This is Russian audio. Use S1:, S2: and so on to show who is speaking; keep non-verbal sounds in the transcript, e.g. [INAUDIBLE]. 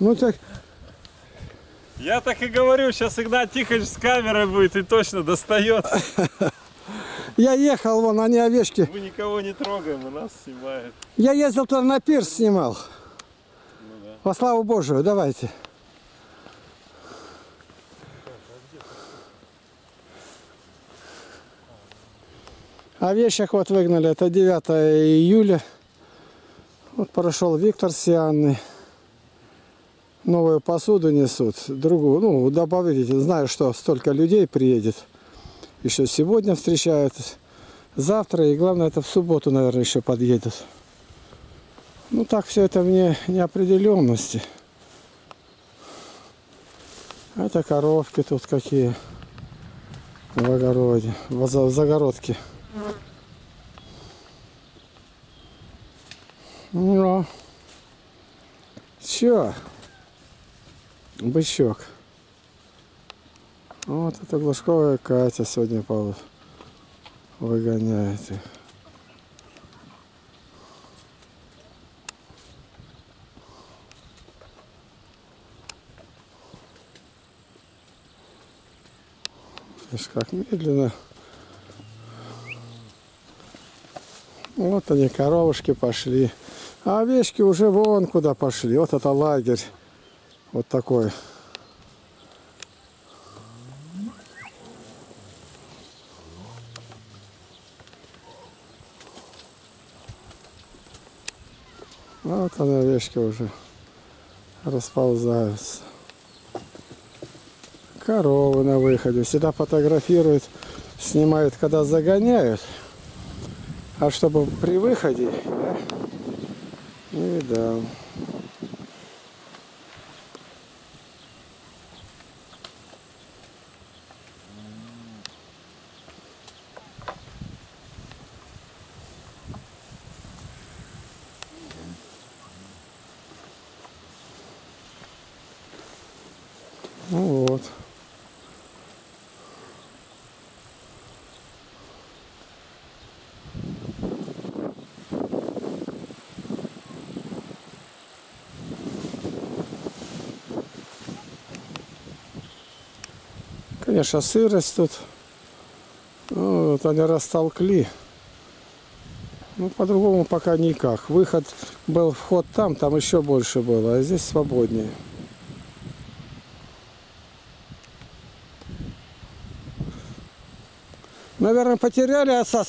S1: Ну так,
S2: Я так и говорю, сейчас Игнат Тихонович с камерой будет и точно достает. [LAUGHS]
S1: я ехал, вон, они овечки.
S2: Мы никого не трогаем, у нас снимает.
S1: Я ездил туда на пирс снимал.
S2: Ну да.
S1: Во славу Божию, давайте. О вещах вот выгнали, это 9 июля. Вот прошел Виктор с Ианной. Новую посуду несут, другую, ну, добавить, знаю, что столько людей приедет. Еще сегодня встречают, завтра, и главное, это в субботу, наверное, еще подъедут. Ну, так все это мне неопределенности. Это коровки тут какие в огороде, в за- в загородке. Ну, чё? Бычок. Вот это Глушковая Катя сегодня пол выгоняет их. Видишь, как медленно. Вот они, коровушки пошли. А овечки уже вон куда пошли. Вот это лагерь. Вот такой. Вот они, овечки уже расползаются. Коровы на выходе. Всегда фотографируют, снимают, когда загоняют. А чтобы при выходе, я не видал. Ну вот. Конечно, сырость тут. Ну, Вот они растолкли. Ну, по-другому пока никак. Выход был, вход там, там еще больше было, а здесь свободнее. Наверное, потеряли отца